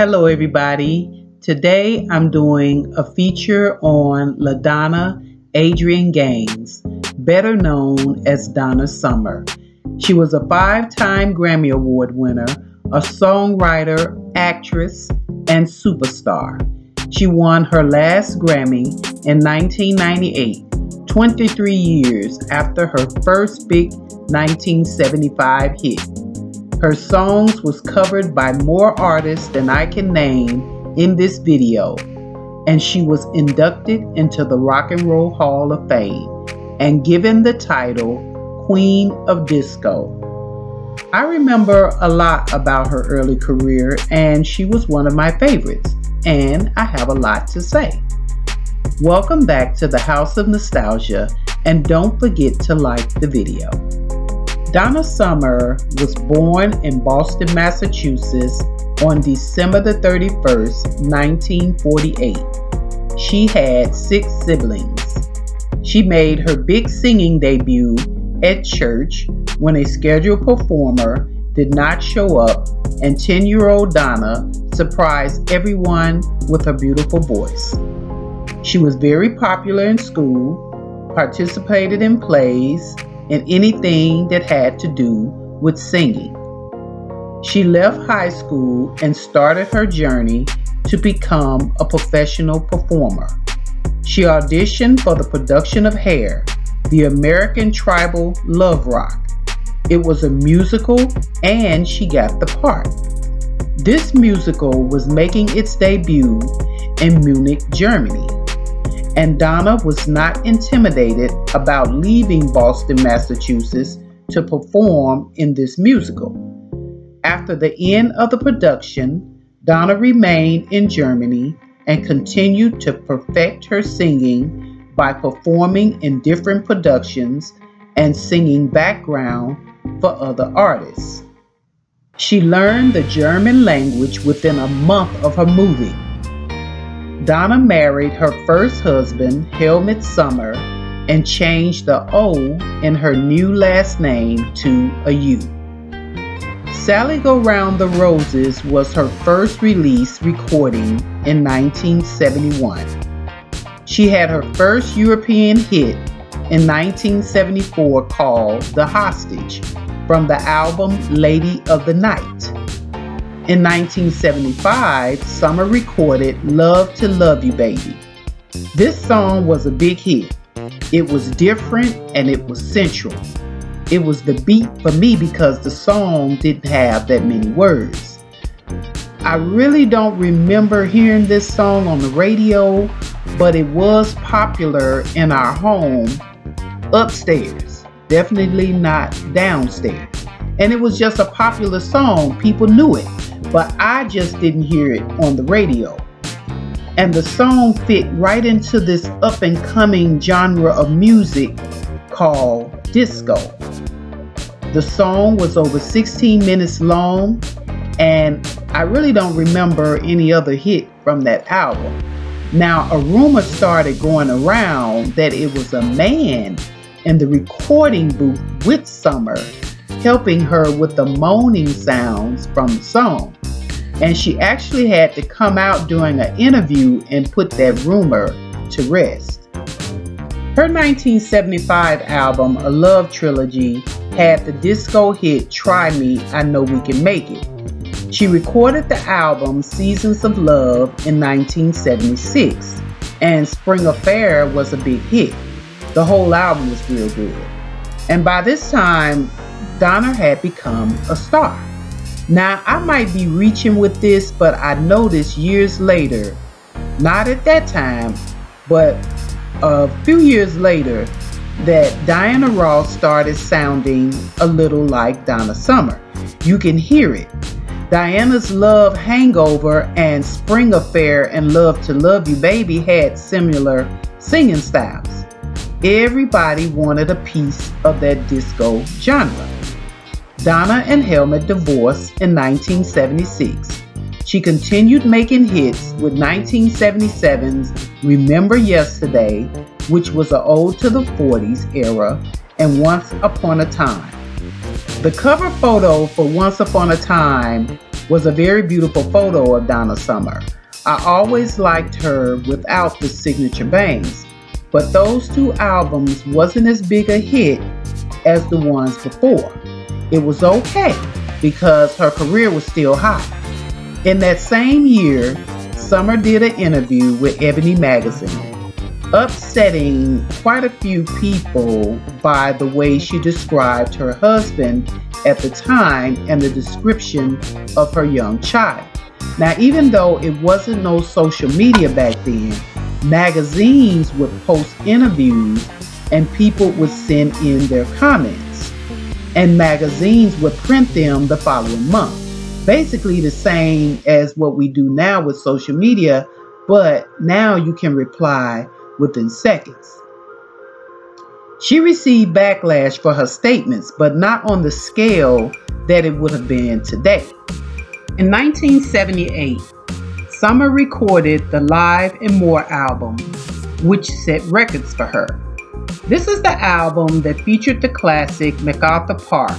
Hello, everybody. Today I'm doing a feature on LaDonna Adrian Gaines, better known as Donna Summer. She was a five time Grammy Award winner, a songwriter, actress, and superstar. She won her last Grammy in 1998, 23 years after her first big 1975 hit. Her songs was covered by more artists than I can name in this video, and she was inducted into the Rock and Roll Hall of Fame and given the title Queen of Disco. I remember a lot about her early career, and she was one of my favorites, and I have a lot to say. Welcome back to the House of Nostalgia, and don't forget to like the video. Donna Summer was born in Boston, Massachusetts on December the 31st, 1948. She had six siblings. She made her big singing debut at church when a scheduled performer did not show up, and 10 year old Donna surprised everyone with her beautiful voice. She was very popular in school, participated in plays, in anything that had to do with singing. She left high school and started her journey to become a professional performer. She auditioned for the production of Hair, the American Tribal Love Rock. It was a musical and she got the part. This musical was making its debut in Munich, Germany and Donna was not intimidated about leaving Boston, Massachusetts to perform in this musical. After the end of the production, Donna remained in Germany and continued to perfect her singing by performing in different productions and singing background for other artists. She learned the German language within a month of her moving Donna married her first husband, Helmut Sommer, and changed the O in her new last name to a U. Sally Go Round the Roses was her first release recording in 1971. She had her first European hit in 1974 called The Hostage from the album Lady of the Night. In 1975, Summer recorded Love to Love You Baby. This song was a big hit. It was different and it was central. It was the beat for me because the song didn't have that many words. I really don't remember hearing this song on the radio, but it was popular in our home upstairs, definitely not downstairs. And it was just a popular song, people knew it but I just didn't hear it on the radio. And the song fit right into this up and coming genre of music called disco. The song was over 16 minutes long, and I really don't remember any other hit from that album. Now, a rumor started going around that it was a man in the recording booth with Summer, helping her with the moaning sounds from the song. And she actually had to come out during an interview and put that rumor to rest. Her 1975 album, A Love Trilogy, had the disco hit Try Me, I Know We Can Make It. She recorded the album Seasons of Love in 1976, and Spring Affair was a big hit. The whole album was real good. And by this time, Donna had become a star. Now, I might be reaching with this, but I noticed years later, not at that time, but a few years later, that Diana Ross started sounding a little like Donna Summer. You can hear it. Diana's Love Hangover and Spring Affair and Love to Love You Baby had similar singing styles. Everybody wanted a piece of that disco genre. Donna and Helmut divorced in 1976. She continued making hits with 1977's Remember Yesterday, which was an ode to the 40s era, and Once Upon a Time. The cover photo for Once Upon a Time was a very beautiful photo of Donna Summer. I always liked her without the signature bangs, but those two albums wasn't as big a hit as the ones before. It was okay because her career was still hot. In that same year, Summer did an interview with Ebony Magazine, upsetting quite a few people by the way she described her husband at the time and the description of her young child. Now, even though it wasn't no social media back then, magazines would post interviews and people would send in their comments. And magazines would print them the following month. Basically, the same as what we do now with social media, but now you can reply within seconds. She received backlash for her statements, but not on the scale that it would have been today. In 1978, Summer recorded the Live and More album, which set records for her. This is the album that featured the classic MacArthur Park,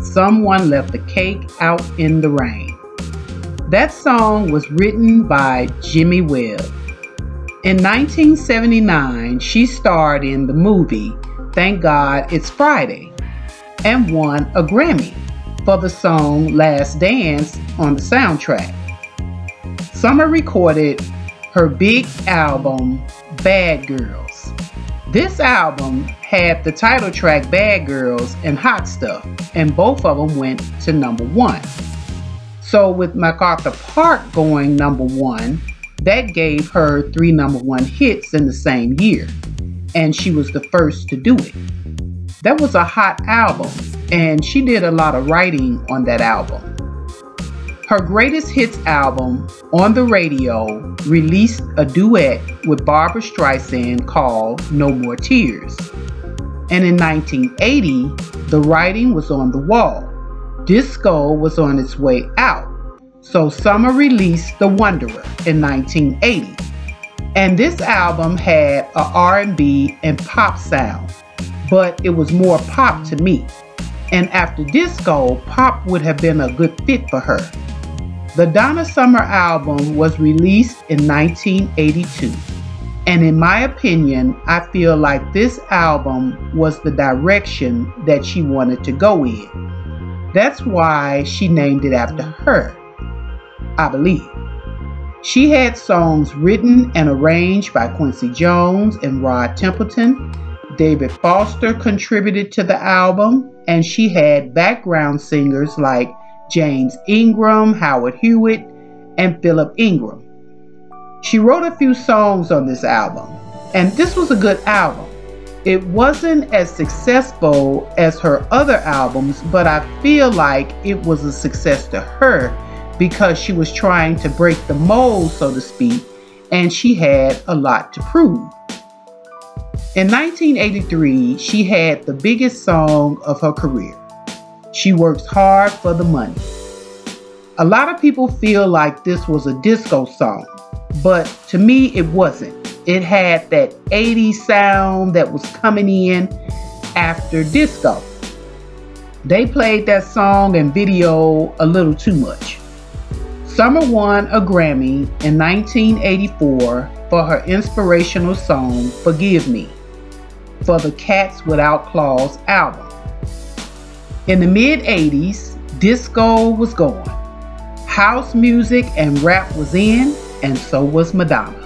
Someone Left the Cake Out in the Rain. That song was written by Jimmy Webb. In 1979, she starred in the movie Thank God It's Friday and won a Grammy for the song Last Dance on the soundtrack. Summer recorded her big album, Bad Girls. This album had the title track Bad Girls and Hot Stuff, and both of them went to number one. So, with MacArthur Park going number one, that gave her three number one hits in the same year, and she was the first to do it. That was a hot album, and she did a lot of writing on that album. Her greatest hits album, On the Radio, released a duet with Barbra Streisand called No More Tears. And in 1980, the writing was on the wall. Disco was on its way out. So Summer released The Wanderer in 1980. And this album had a R&B and pop sound, but it was more pop to me. And after disco, pop would have been a good fit for her. The Donna Summer album was released in 1982. And in my opinion, I feel like this album was the direction that she wanted to go in. That's why she named it after her, I believe. She had songs written and arranged by Quincy Jones and Rod Temperton. David Foster contributed to the album, and she had background singers like James Ingram, Howard Hewitt, and Philip Ingram. She wrote a few songs on this album, and this was a good album. It wasn't as successful as her other albums, but I feel like it was a success to her because she was trying to break the mold, so to speak, and she had a lot to prove. In 1983, she had the biggest song of her career. She works hard for the money. A lot of people feel like this was a disco song, but to me it wasn't. It had that 80s sound that was coming in after disco. They played that song and video a little too much. Summer won a Grammy in 1984 for her inspirational song Forgive Me for the Cats Without Claws album. In the mid 80s, disco was gone, House music and rap was in, and so was Madonna.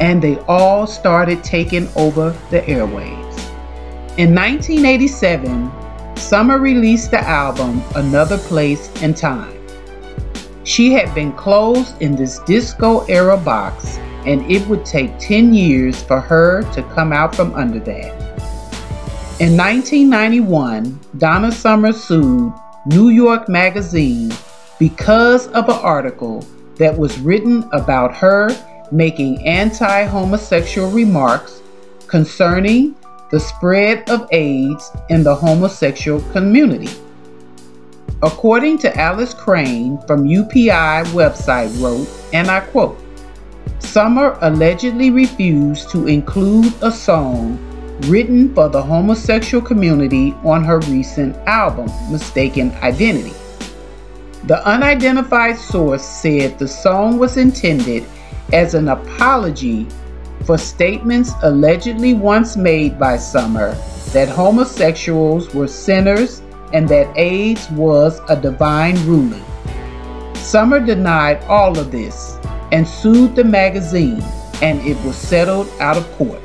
And they all started taking over the airwaves. In 1987, Summer released the album Another Place and Time. She had been closed in this disco era box, and it would take 10 years for her to come out from under that. In 1991, Donna Summer sued New York Magazine because of an article that was written about her making anti homosexual remarks concerning the spread of AIDS in the homosexual community. According to Alice Crane from UPI website wrote, and I quote, Summer allegedly refused to include a song written for the homosexual community on her recent album, Mistaken Identity. The unidentified source said the song was intended as an apology for statements allegedly once made by Summer that homosexuals were sinners and that AIDS was a divine ruling. Summer denied all of this and sued the magazine, and it was settled out of court.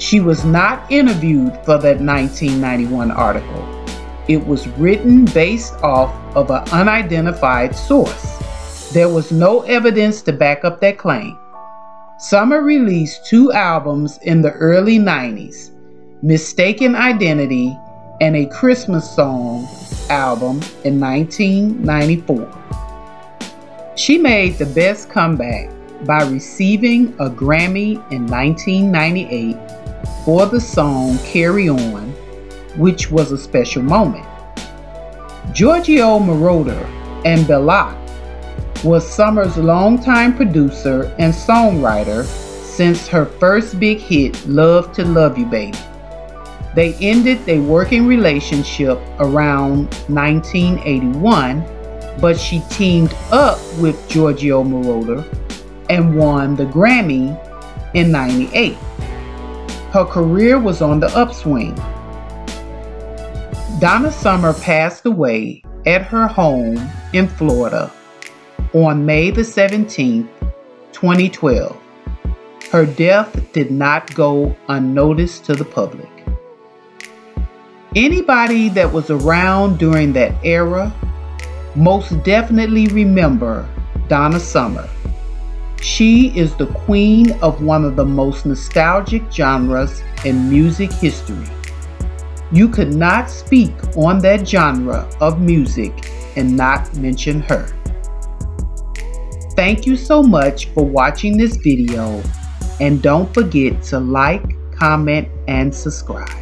She was not interviewed for that 1991 article. It was written based off of an unidentified source. There was no evidence to back up that claim. Summer released two albums in the early 90s Mistaken Identity and a Christmas Song album in 1994. She made the best comeback by receiving a Grammy in 1998 for the song Carry On, which was a special moment. Giorgio Moroder and Bellotte was Summer's longtime producer and songwriter since her first big hit, Love to Love You Baby. They ended their working relationship around 1981, but she teamed up with Giorgio Moroder and won the Grammy in 98. Her career was on the upswing. Donna Summer passed away at her home in Florida on May the 17th, 2012. Her death did not go unnoticed to the public. Anybody that was around during that era most definitely remember Donna Summer. She is the queen of one of the most nostalgic genres in music history. You could not speak on that genre of music and not mention her. Thank you so much for watching this video and don't forget to like, comment, and subscribe.